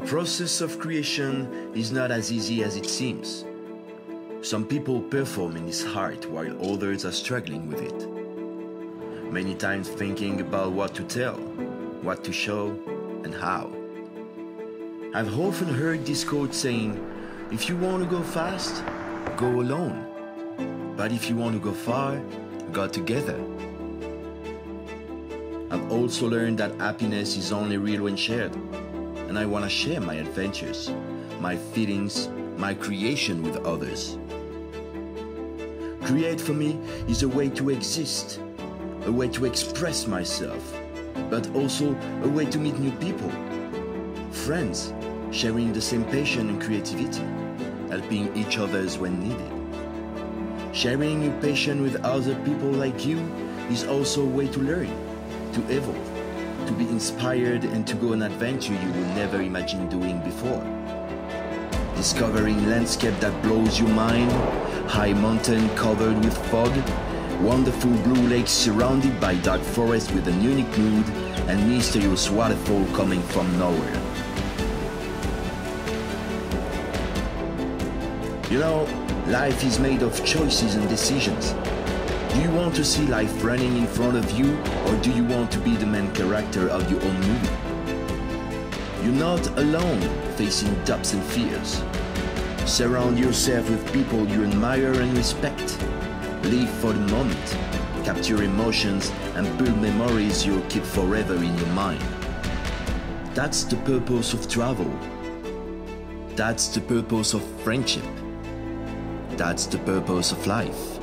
process of creation is not as easy as it seems. Some people perform in this art while others are struggling with it. Many times thinking about what to tell, what to show, and how. I've often heard this quote saying, if you want to go fast, go alone. But if you want to go far, go together. I've also learned that happiness is only real when shared and I want to share my adventures, my feelings, my creation with others. Create for me is a way to exist, a way to express myself, but also a way to meet new people, friends, sharing the same passion and creativity, helping each other when needed. Sharing your passion with other people like you is also a way to learn, to evolve to be inspired and to go on adventure you would never imagine doing before. Discovering landscape that blows your mind, high mountain covered with fog, wonderful blue lakes surrounded by dark forest with an unique mood, and mysterious waterfall coming from nowhere. You know, life is made of choices and decisions. Do you want to see life running in front of you, or do you want to be the main character of your own movie? You're not alone facing doubts and fears. Surround yourself with people you admire and respect. Live for the moment, capture emotions, and build memories you'll keep forever in your mind. That's the purpose of travel. That's the purpose of friendship. That's the purpose of life.